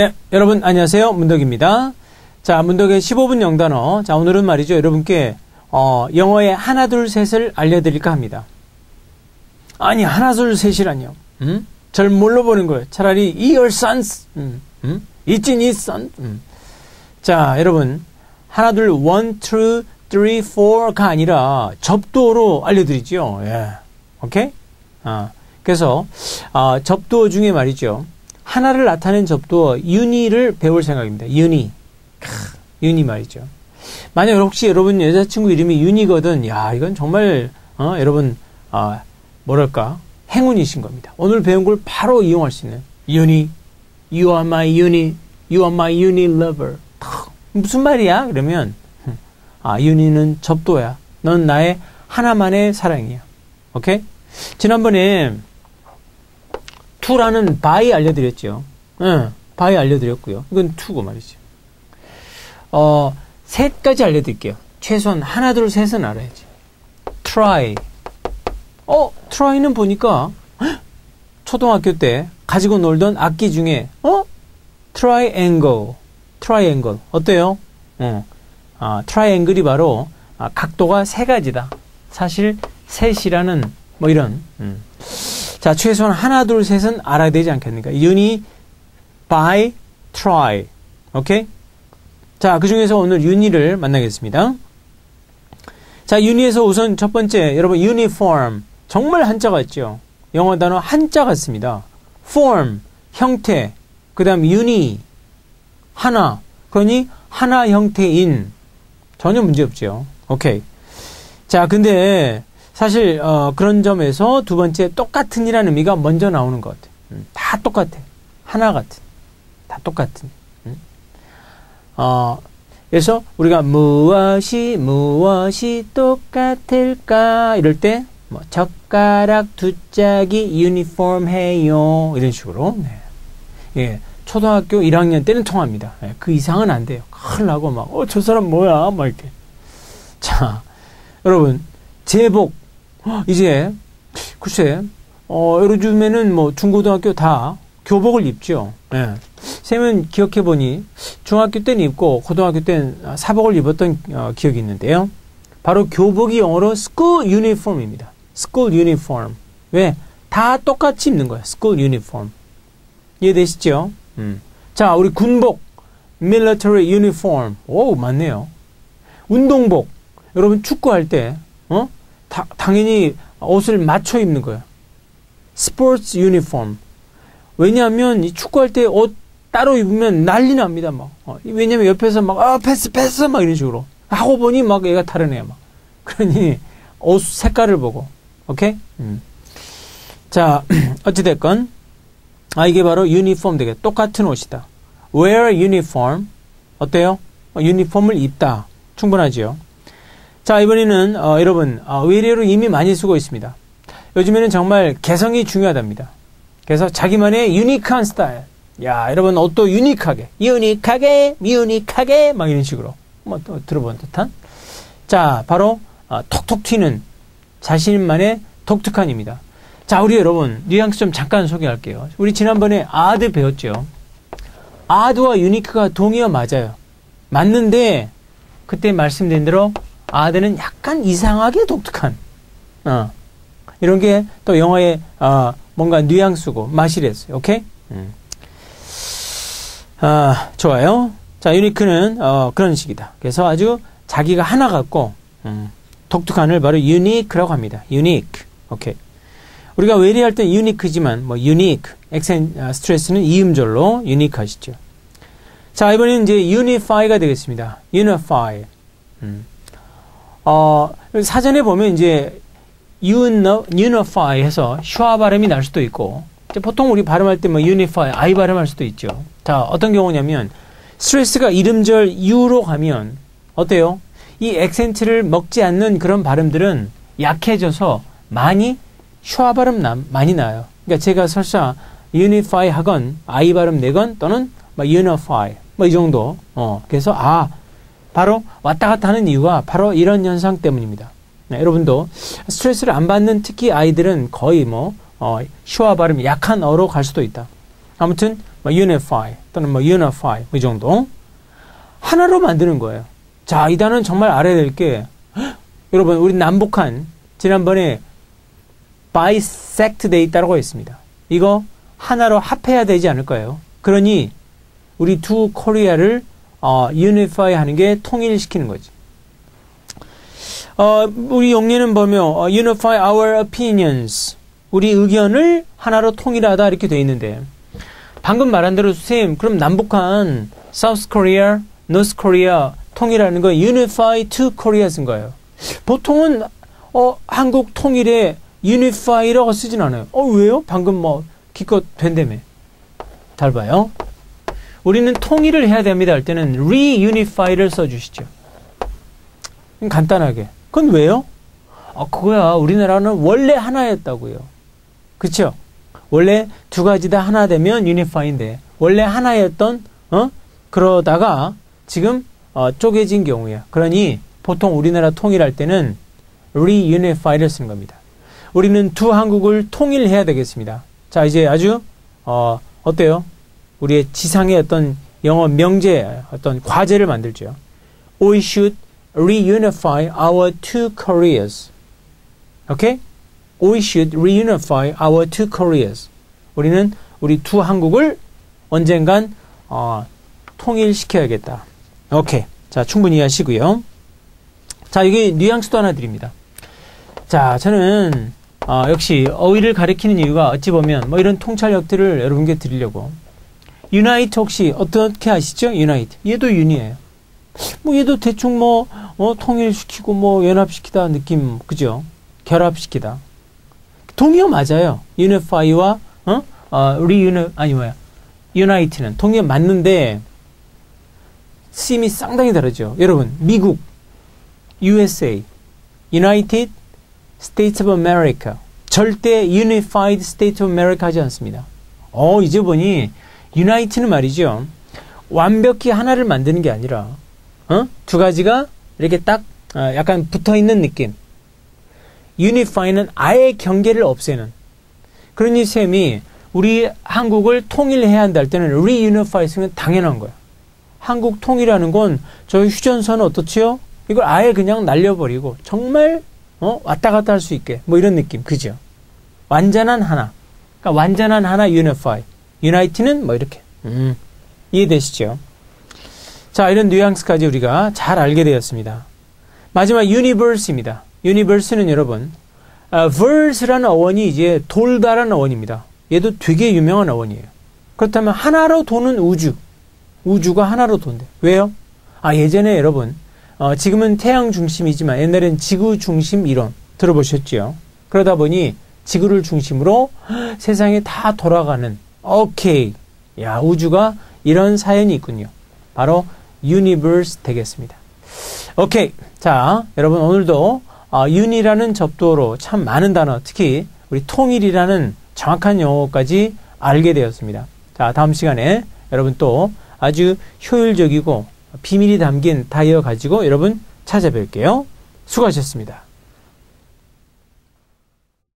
네, 여러분 안녕하세요. 문덕입니다. 자, 문덕의 15분 영단어. 자, 오늘은 말이죠. 여러분께 어, 영어의 하나 둘 셋을 알려 드릴까 합니다. 아니 하나 둘 셋이라뇨. 음? 절 뭘로 보는 거예요? 차라리 your sons. 음, 음? It's in his son. 음. 자, 여러분 하나 둘 one, two, three, four가 아니라 접두어로 알려 드리죠. 예, 오케이? 아, 그래서 아, 접두어 중에 말이죠. 하나를 나타낸 접두어 유니를 배울 생각입니다. 유니. 유니 말이죠. 만약 혹시 여러분 여자친구 이름이 윤이거든. 야, 이건 정말 어, 여러분 아, 뭐랄까? 행운이신 겁니다. 오늘 배운 걸 바로 이용할 수 있는 윤이 You are my uni. You are my uni lover. 무슨 말이야? 그러면 아, 윤이는 접도야. 넌 나의 하나만의 사랑이야. 오케이? 지난번에 two라는 bi 알려드렸죠. 응, bi 알려드렸고요. 이건 two고 말이죠. 어, 셋까지 알려드릴게요. 최소한 하나, 둘, 셋은 알아야지. tri. 어, tri는 보니까 초등학교 때 가지고 놀던 악기 중에 어? triangle. triangle. 어때요? 어. 아, triangle이 바로 아, 각도가 세 가지다. 사실 셋이라는 뭐 이런 음. 자, 최소한 하나, 둘, 셋은 알아야 되지 않겠습니까? uni, by, try. 오케이? 자, 그 중에서 오늘 uni를 만나겠습니다. 자, uni에서 우선 첫 번째, 여러분, uniform. 정말 한자가 있죠. 영어 단어 한자 같습니다. form, 형태. 그 다음 uni, 하나. 그러니 하나 형태인. 전혀 문제 없죠. 오케이. 자, 근데 사실 어, 그런 점에서 두 번째 똑같은이라는 의미가 먼저 나오는 것 같아요. 음, 다 똑같아. 하나 같은. 다 똑같은. 음. 어, 그래서 우리가 무엇이 무엇이 똑같을까 이럴 때 뭐, 젓가락 두 짝이 유니폼해요 이런 식으로 네. 예, 초등학교 1학년 때는 통합니다. 예, 그 이상은 안 돼요. 큰일 나고 막 어 저 사람 뭐야 막 이렇게 자 여러분 제복 이제 글쎄 어 요즘에는 뭐 중고등학교 다 교복을 입죠. 예. 쌤은 기억해 보니 중학교 때는 입고 고등학교 때는 사복을 입었던 어, 기억이 있는데요. 바로 교복이 영어로 school uniform입니다. school uniform. 왜? 다 똑같이 입는 거예요. school uniform. 이해되시죠? 음. 자, 우리 군복 military uniform. 오, 맞네요. 운동복. 여러분 축구할 때 어? 다, 당연히 옷을 맞춰 입는 거예요. 스포츠 유니폼. 왜냐하면 이 축구할 때 옷 따로 입으면 난리 납니다, 막. 어, 왜냐면 옆에서 막, 아, 패스, 패스, 막 이런 식으로. 하고 보니 막 얘가 애야, 막. 그러니 옷 색깔을 보고. 오케이? 음. 자, 어찌됐건. 아, 이게 바로 유니폼 되게 똑같은 옷이다. wear uniform. 어때요? 어, 유니폼을 입다. 충분하지요. 자, 이번에는, 어, 여러분, 어, 외래로 이미 많이 쓰고 있습니다. 요즘에는 정말 개성이 중요하답니다. 그래서 자기만의 유니크한 스타일. 야, 여러분, 옷도 유니크하게, 유니크하게, 유니크하게, 막 이런 식으로. 뭐, 또 들어본 듯한. 자, 바로, 어, 톡톡 튀는 자신만의 독특한입니다. 자, 우리 여러분, 뉘앙스 좀 잠깐 소개할게요. 우리 지난번에 아드 배웠죠. 아드와 유니크가 동의어 맞아요. 맞는데, 그때 말씀드린 대로 아드는 약간 이상하게 독특한, 어, 이런 게 또 영어의, 어, 뭔가 뉘앙스고 맛이랬어요. 오케이? 음. 아, 좋아요. 자, unique는, 어, 그런 식이다. 그래서 아주 자기가 하나 같고, 음, 독특한을 바로 unique라고 합니다. unique. 오케이. 우리가 외래어 할 때 유니크지만, 뭐, 유니크, 액센, 아, 스트레스는 이음절로 unique 하시죠. 자, 이번에는 이제 unify가 되겠습니다. unify. 음. 어, 사전에 보면 이제 unify 해서 schwa 발음이 날 수도 있고 보통 우리 발음할 때 뭐 unify, I 발음할 수도 있죠. 자, 어떤 경우냐면 스트레스가 이름절 U로 가면 어때요? 이 액센트를 먹지 않는 그런 발음들은 약해져서 많이 슈아 발음 나, 많이 나요. 그러니까 제가 설사 unify 하건 I 발음 내건 또는 뭐 unify 뭐 이 정도. 어, 그래서 아 바로 왔다 갔다 하는 이유가 바로 이런 현상 때문입니다. 네, 여러분도 스트레스를 안 받는 특히 아이들은 거의 뭐 어, 슈아 발음이 약한 어로 갈 수도 있다. 아무튼 뭐 unify 또는 뭐 unify 이 정도 하나로 만드는 거예요. 자, 이 단어는 정말 알아야 될 게 여러분 우리 남북한 지난번에 bisect 돼 있다고 했습니다. 이거 하나로 합해야 되지 않을까요? 그러니 우리 두 코리아를 어, unify 하는 게 통일시키는 거지. 어, 우리 용례는 보면 어, unify our opinions 우리 의견을 하나로 통일하다 이렇게 돼 있는데 방금 말한 대로 선생님 그럼 남북한 South Korea, North Korea 통일하는 거 unify to Korea 쓴 거예요. 보통은 어, 한국 통일에 unify라고 쓰진 않아요. 어 왜요? 방금 뭐 기껏 된다며. 잘 봐요. 우리는 통일을 해야 됩니다 할 때는 reunify를 써주시죠. 간단하게. 그건 왜요? 아, 그거야. 우리나라는 원래 하나였다고요. 그쵸? 원래 두 가지 다 하나 되면 unify인데, 원래 하나였던, 어? 그러다가 지금, 어, 쪼개진 경우야. 그러니 보통 우리나라 통일할 때는 reunify를 쓴 겁니다. 우리는 두 한국을 통일해야 되겠습니다. 자, 이제 아주, 어, 어때요? 우리의 지상의 어떤 영어 명제, 어떤 과제를 만들죠. We should reunify our two Koreas. Okay? We should reunify our two Koreas. 우리는 우리 두 한국을 언젠간 어, 통일시켜야겠다. 오케이. 자, 충분히 이해하시고요. 자, 여기 뉘앙스도 하나 드립니다. 자, 저는 어, 역시 어휘를 가리키는 이유가 어찌 보면 뭐 이런 통찰력들을 여러분께 드리려고 unite 혹시 어떻게 아시죠? unite. 얘도 uni예요. 뭐 얘도 대충 뭐 어, 통일시키고 뭐 연합시키다 느낌 그죠? 결합시키다. 동의어 맞아요. unify와 어? 어 reuni 아니 뭐야? unite는 동의어 맞는데 쓰임이 상당히 다르죠. 여러분, 미국 USA United States of America 절대 Unified States of America 하지 않습니다. 어, 이제 보니 United는 말이죠. 완벽히 하나를 만드는 게 아니라 어? 두 가지가 이렇게 딱 어, 약간 붙어 있는 느낌. Unify는 아예 경계를 없애는. 그러니 쌤이 우리 한국을 통일해야 한다 할 때는 reunify 쓰면 당연한 거야. 한국 통일하는 건 저희 휴전선은 어떻지요? 이걸 아예 그냥 날려버리고 정말 어? 왔다 갔다 할 수 있게 뭐 이런 느낌 그죠? 완전한 하나. 그러니까 완전한 하나 unite는 뭐 이렇게. 음, 이해되시죠? 자, 이런 뉘앙스까지 우리가 잘 알게 되었습니다. 마지막 universe입니다. universe는 여러분 아, verse라는 어원이 이제 돌다라는 어원입니다. 얘도 되게 유명한 어원이에요. 그렇다면 하나로 도는 우주. 우주가 하나로 돈대. 왜요? 아, 예전에 여러분, 어, 지금은 태양 중심이지만 옛날엔 지구 중심 이론 들어보셨죠? 그러다 보니 지구를 중심으로 세상에 다 돌아가는, 오케이. 야, 우주가 이런 사연이 있군요. 바로 universe 되겠습니다. 오케이. 자, 여러분 오늘도 어, uni라는 접두어로 참 많은 단어, 특히 우리 통일이라는 정확한 용어까지 알게 되었습니다. 자, 다음 시간에 여러분 또 아주 효율적이고 비밀이 담긴 단어 가지고 여러분 찾아뵐게요. 수고하셨습니다.